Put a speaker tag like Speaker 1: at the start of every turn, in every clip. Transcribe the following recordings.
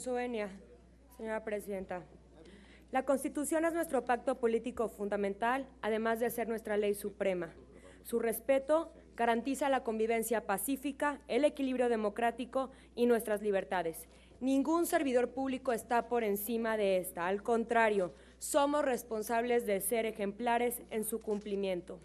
Speaker 1: señora presidenta. La Constitución es nuestro pacto político fundamental, además de ser nuestra ley suprema. Su respeto garantiza la convivencia pacífica, el equilibrio democrático y nuestras libertades. Ningún servidor público está por encima de esta. Al contrario, somos responsables de ser ejemplares en su cumplimiento.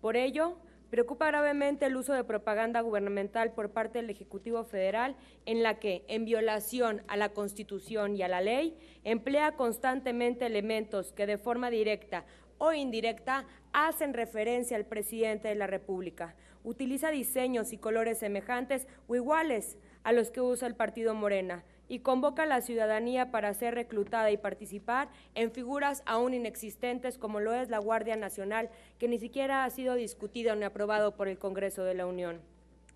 Speaker 1: Por ello, Preocupa gravemente el uso de propaganda gubernamental por parte del Ejecutivo Federal en la que, en violación a la Constitución y a la ley, emplea constantemente elementos que de forma directa o indirecta hacen referencia al presidente de la República. Utiliza diseños y colores semejantes o iguales a los que usa el partido Morena y convoca a la ciudadanía para ser reclutada y participar en figuras aún inexistentes como lo es la Guardia Nacional, que ni siquiera ha sido discutida ni aprobado por el Congreso de la Unión,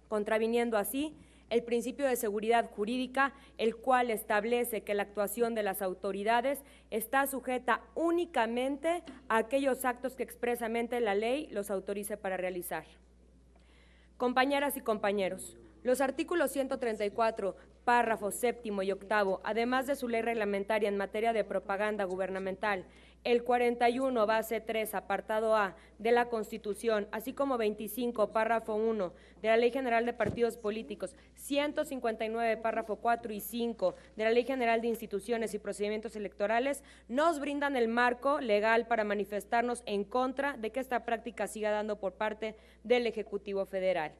Speaker 1: contraviniendo así el principio de seguridad jurídica, el cual establece que la actuación de las autoridades está sujeta únicamente a aquellos actos que expresamente la ley los autorice para realizar. Compañeras y compañeros, los artículos 134, párrafos séptimo y octavo, además de su ley reglamentaria en materia de propaganda gubernamental, el 41, base 3, apartado A de la Constitución, así como 25, párrafo 1 de la Ley General de Partidos Políticos, 159, párrafo 4 y 5 de la Ley General de Instituciones y Procedimientos Electorales, nos brindan el marco legal para manifestarnos en contra de que esta práctica siga dando por parte del Ejecutivo Federal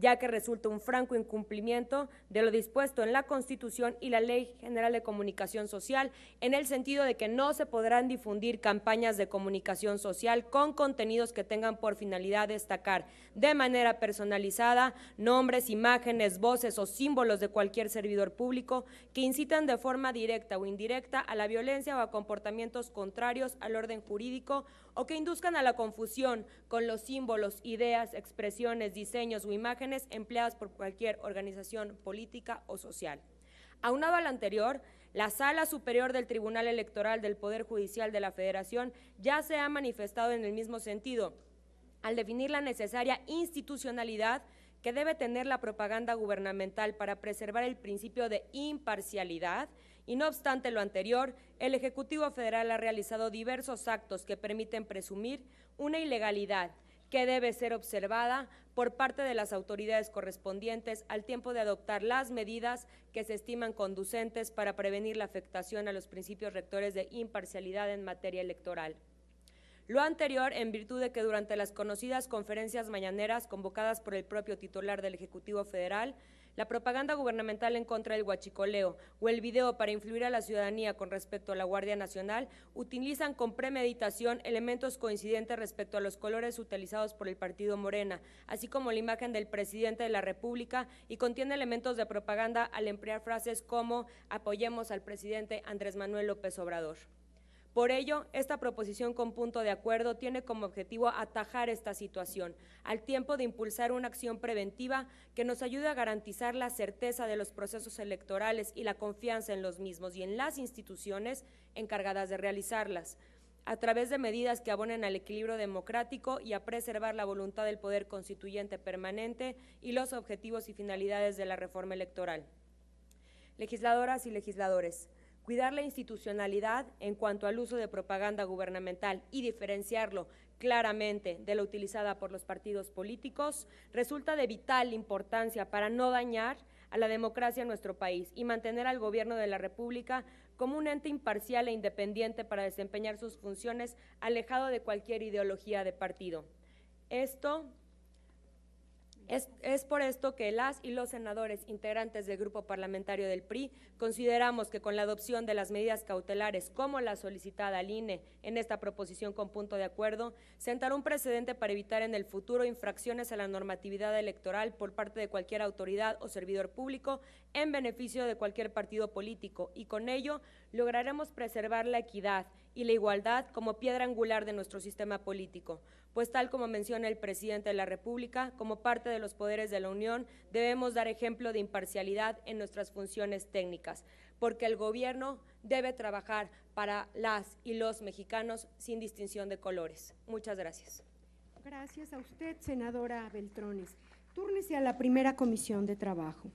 Speaker 1: ya que resulta un franco incumplimiento de lo dispuesto en la Constitución y la Ley General de Comunicación Social, en el sentido de que no se podrán difundir campañas de comunicación social con contenidos que tengan por finalidad destacar de manera personalizada nombres, imágenes, voces o símbolos de cualquier servidor público que incitan de forma directa o indirecta a la violencia o a comportamientos contrarios al orden jurídico o que induzcan a la confusión con los símbolos, ideas, expresiones, diseños o imágenes empleadas por cualquier organización política o social. Aunado al anterior, la Sala Superior del Tribunal Electoral del Poder Judicial de la Federación ya se ha manifestado en el mismo sentido, al definir la necesaria institucionalidad que debe tener la propaganda gubernamental para preservar el principio de imparcialidad y no obstante lo anterior, el Ejecutivo Federal ha realizado diversos actos que permiten presumir una ilegalidad que debe ser observada por parte de las autoridades correspondientes al tiempo de adoptar las medidas que se estiman conducentes para prevenir la afectación a los principios rectores de imparcialidad en materia electoral. Lo anterior en virtud de que durante las conocidas conferencias mañaneras convocadas por el propio titular del Ejecutivo Federal, la propaganda gubernamental en contra del huachicoleo o el video para influir a la ciudadanía con respecto a la Guardia Nacional utilizan con premeditación elementos coincidentes respecto a los colores utilizados por el partido Morena, así como la imagen del presidente de la República y contiene elementos de propaganda al emplear frases como apoyemos al presidente Andrés Manuel López Obrador. Por ello, esta proposición con punto de acuerdo tiene como objetivo atajar esta situación, al tiempo de impulsar una acción preventiva que nos ayude a garantizar la certeza de los procesos electorales y la confianza en los mismos y en las instituciones encargadas de realizarlas, a través de medidas que abonen al equilibrio democrático y a preservar la voluntad del poder constituyente permanente y los objetivos y finalidades de la reforma electoral. Legisladoras y legisladores, cuidar la institucionalidad en cuanto al uso de propaganda gubernamental y diferenciarlo claramente de la utilizada por los partidos políticos resulta de vital importancia para no dañar a la democracia en nuestro país y mantener al gobierno de la República como un ente imparcial e independiente para desempeñar sus funciones alejado de cualquier ideología de partido. Esto es, por esto que las y los senadores integrantes del grupo parlamentario del PRI consideramos que con la adopción de las medidas cautelares como la solicitada al INE en esta proposición con punto de acuerdo, sentará un precedente para evitar en el futuro infracciones a la normatividad electoral por parte de cualquier autoridad o servidor público en beneficio de cualquier partido político. Y con ello lograremos preservar la equidad y la igualdad como piedra angular de nuestro sistema político pues tal como menciona el presidente de la República, como parte de los poderes de la Unión, debemos dar ejemplo de imparcialidad en nuestras funciones técnicas, porque el gobierno debe trabajar para las y los mexicanos sin distinción de colores. Muchas gracias.
Speaker 2: Gracias a usted, senadora Beltrones. Túrnese a la primera comisión de trabajo.